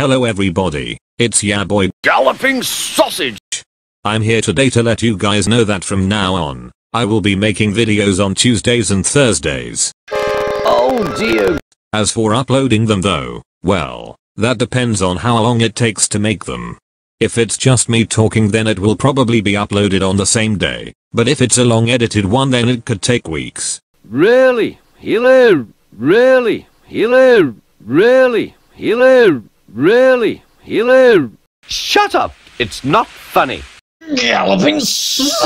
Hello everybody, it's ya boy Galloping sausage! I'm here today to let you guys know that from now on, I will be making videos on Tuesdays and Thursdays. Oh dear. As for uploading them though, well, that depends on how long it takes to make them. If it's just me talking then it will probably be uploaded on the same day, but if it's a long edited one then it could take weeks. Really? Hello? Really? Hello? Really? Hello? Really? Hello? Shut up! It's not funny. Galloping sausage!